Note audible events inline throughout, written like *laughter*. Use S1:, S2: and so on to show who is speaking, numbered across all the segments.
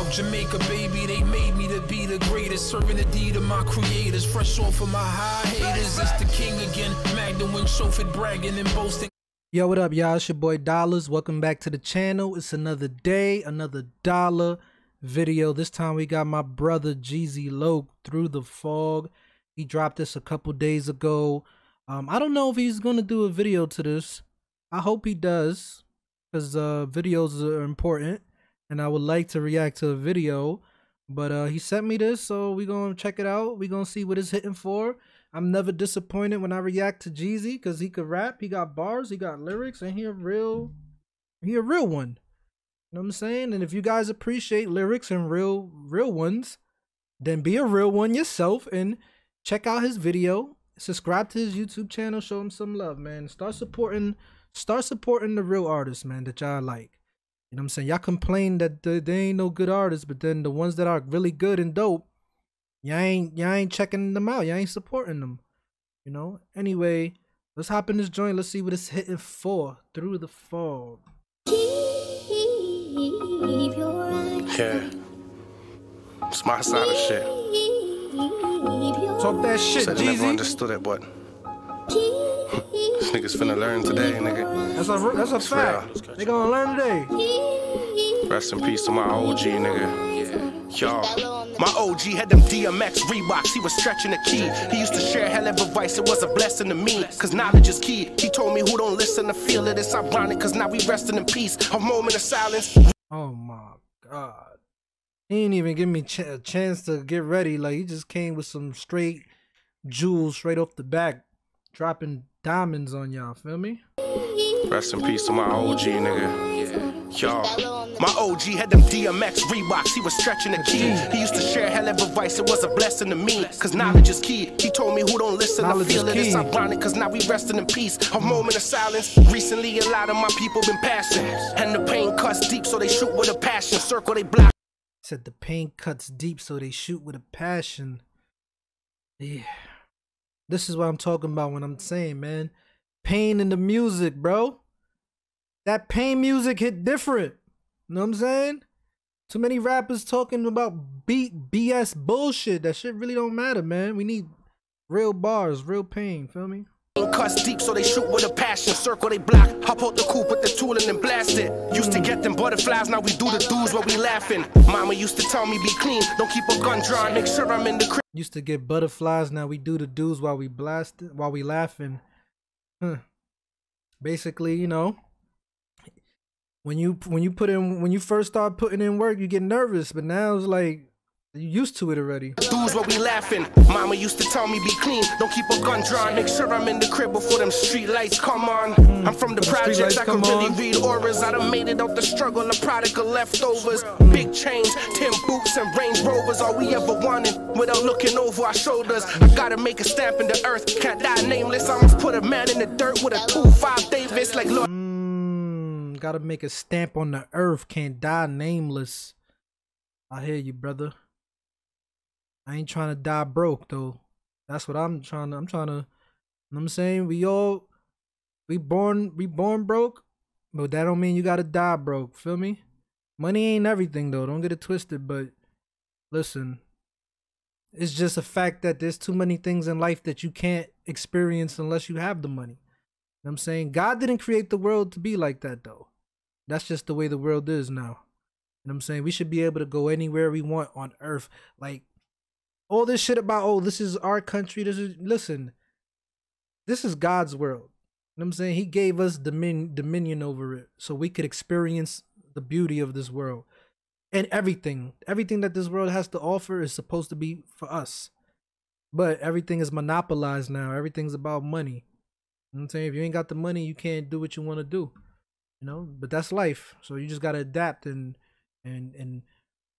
S1: South Jamaica, baby. They made me to be the greatest. Serving the deed of my creators. Fresh off of my high haters. It's the king again. Magdalene Chauffeur bragging and boasting.
S2: Yo, what up, y'all? It's your boy Dollars. Welcome back to the channel. It's another day, another dollar video. This time we got my brother Geezy Loc through the fog. He dropped this a couple days ago. Um, I don't know if he's gonna do a video to this. I hope he does, because uh, videos are important, and I would like to react to a video. But uh, he sent me this, so we gonna check it out. We gonna see what it's hitting for. I'm never disappointed when I react to Geezy, because he could rap. He got bars. He got lyrics, and he a real, he a real one. You know what I'm saying? And if you guys appreciate lyrics and real, real ones, then be a real one yourself and check out his video subscribe to his YouTube channel, show him some love, man. Start supporting start supporting the real artists, man, that y'all like. You know what I'm saying? Y'all complain that they, they ain't no good artists, but then the ones that are really good and dope, y'all ain't y'all ain't checking them out. Y'all ain't supporting them. You know? Anyway, let's hop in this joint. Let's see what it's hitting for through the fog.
S3: Yeah. It's my side of shit.
S2: Talk that shit,
S3: Said I never understood it, but niggas finna learn today, nigga.
S2: That's a that's a
S3: It's
S2: fact.
S3: real.
S2: They gonna learn today.
S3: Rest in peace to my OG, nigga. Yeah. Y'all. My OG had them DMX Reeboks, he was stretching the key. He used to share hell of advice, it was a blessing to me. Cause knowledge is key. He told me who don't listen to feel it. It's ironic, cause now we resting in peace. A moment of silence.
S2: Oh my god. He didn't even give me ch- a chance to get ready. Like he just came with some straight jewels straight off the back, dropping diamonds on y'all. Feel me?
S3: Rest in peace to my OG, nigga. Y'all. My OG had them DMX Reeboks, he was stretching the key. He used to share hell of advice, it was a blessing to me. Cause knowledge is key. He told me who don't listen
S2: Knowledge
S3: to feel
S2: is
S3: it. It's
S2: key.
S3: ironic, cause now we resting in peace. A moment of silence. Recently, a lot of my people been passing. And the pain cuts deep, so they shoot with a passion. Circle they block.
S2: Said the pain cuts deep, so they shoot with a passion. Yeah. This is what I'm talking about when I'm saying, man. Pain in the music, bro. That pain music hit different. You know what I'm saying? Too many rappers talking about beat BS bullshit. That shit really don't matter, man. We need real bars, real pain. Feel me?
S3: Cuts deep, so they shoot with a passion. Circle they block. Hop out the coupe with the tool and then blast it. Used to get them butterflies, now we do the dudes while we laughing. Mama used to tell me be clean, don't keep a gun drawn. Make sure I'm in the crib.
S2: Used to get butterflies. Now we do the dudes while we blast it, while we laughing. Huh. Basically, you know, when you when you put in when you first start putting in work, you get nervous, but now it's like you used to it already.
S3: Dudes while we laughing. Mama used to tell me be clean, don't keep a gun drawn. Make sure I'm in the crib before them street lights come on. Hmm. I'm from the projects, I can really
S2: on.
S3: read auras. I done made it out the struggle, a product of leftovers. Big chains, tin boots, and Range Rovers. All we ever wanted without looking over our shoulders. I gotta make a stamp in the earth, can't die nameless. I must put a man in the dirt with a 2-5 Davis. Like, Lord,
S2: Mmm, gotta make a stamp on the earth, can't die nameless. I hear you, brother. I ain't trying to die broke though. That's what I'm trying to. I'm trying to. You know what I'm saying we all we born we born broke, but that don't mean you gotta die broke. Feel me? Money ain't everything though. Don't get it twisted. But listen, it's just a fact that there's too many things in life that you can't experience unless you have the money. You know what I'm saying? God didn't create the world to be like that though. That's just the way the world is now. You know I'm saying? We should be able to go anywhere we want on earth. Like all this shit about oh, this is our country. This is listen. This is God's world. You know what I'm saying? He gave us domin- dominion over it so we could experience the beauty of this world. And everything, everything that this world has to offer is supposed to be for us. But everything is monopolized now. Everything's about money. You know I'm saying? If you ain't got the money, you can't do what you want to do. You know, but that's life. So you just gotta adapt and and and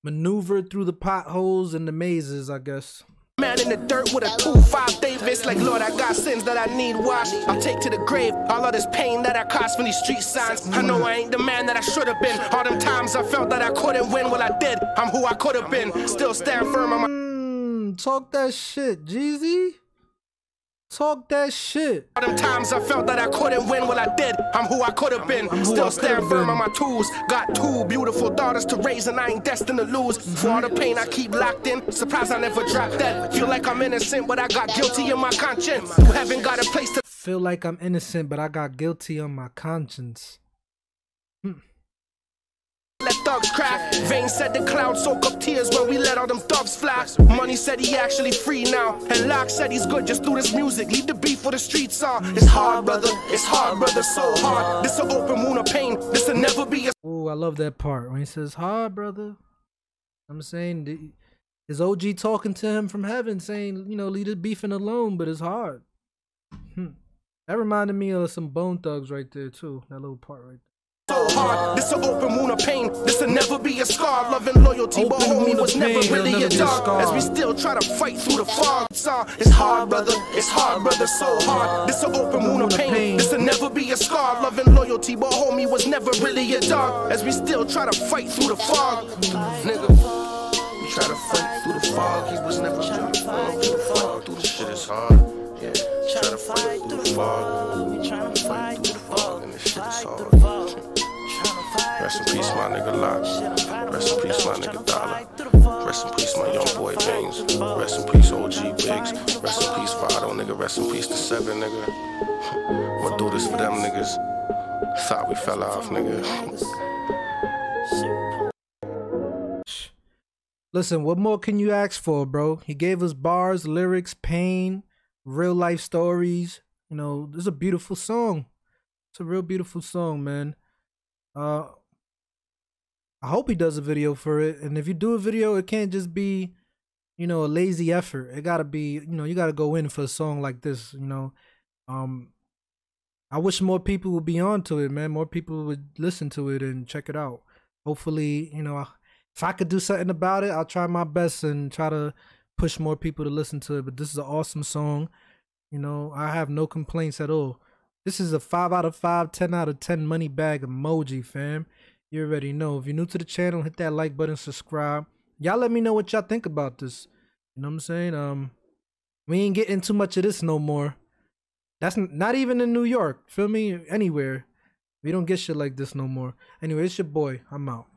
S2: maneuver through the potholes and the mazes, I guess.
S3: Man in the dirt with a 2-5 Davis. Like, Lord, I got sins that I need washed. I'll take to the grave all of this pain that I caused from these street signs. I know I ain't the man that I should have been. All them times I felt that I couldn't win. Well, I did. I'm who I could have been. Still stand firm on my.
S2: Mm, talk that shit, Geezy. Talk that shit.
S3: All them times I felt that I couldn't win, well I did. I'm who I could have been.
S2: who I
S3: Still stand firm on my tools. Got two beautiful daughters to raise, and I ain't destined to lose. For all the mm-hmm. pain I keep locked in, surprised I never dropped that. Feel like I'm innocent, but I got guilty in my conscience. You haven't got a place to
S2: Feel like I'm innocent, but I got guilty on my conscience.
S3: let thugs crack. Vane said the clouds soak up tears when we let all them thugs fly. Money said he actually free now. And Locke said he's good just through this music. Leave the beef for the streets are. It's hard, brother. It's hard, brother. So hard. This an open wound of pain. This'll never be a
S2: Oh, I love that part when he says, "Hard, brother." I'm saying his OG talking to him from heaven, saying, "You know, leave the beefing alone, but it's hard." Hmm. That reminded me of some Bone Thugs right there too. That little part right there.
S3: So hard. This an open wound of pain. This'll never be a scar. Love and loyalty, but homie was never
S2: pain, it'll
S3: really
S2: never
S3: a
S2: be a
S3: dog. As we still try to fight through the fog. It's all- It's hard, brother. It's hard, brother. So hard. This an open wound of pain. This'll never be a scar. Love and loyalty, but homie was never really a dog. As we still try to fight through the fog. Nigga. We try to fight through the fog. He was never really through the fog. Through the shit is hard. Yeah. Try to fight through the fog.
S4: We try to fight through the fog,
S3: And this shit is hard. Rest in peace, my nigga Lock. Rest in peace, my nigga Dollar. Rest in peace, my young boy James. Rest in peace, OG Biggs. Rest in peace, Vado, nigga. Rest in peace, the seven, nigga. *laughs* I'ma do this for them niggas. Thought we fell off, nigga.
S2: Listen, what more can you ask for, bro? He gave us bars, lyrics, pain, real life stories. You know, this is a beautiful song. It's a real beautiful song, man. Uh I hope he does a video for it. And if you do a video, it can't just be, you know, a lazy effort. It gotta be, you know, you gotta go in for a song like this, you know. Um I wish more people would be on to it, man. More people would listen to it and check it out. Hopefully, you know, if I could do something about it, I'll try my best and try to push more people to listen to it. But this is an awesome song. You know, I have no complaints at all. This is a 5 out of 5, 10 out of 10 money bag emoji, fam. You already know. If you're new to the channel, hit that like button, subscribe. Y'all let me know what y'all think about this. You know what I'm saying? Um, we ain't getting too much of this no more. That's not even in New York. Feel me? Anywhere. We don't get shit like this no more. Anyway, it's your boy. I'm out.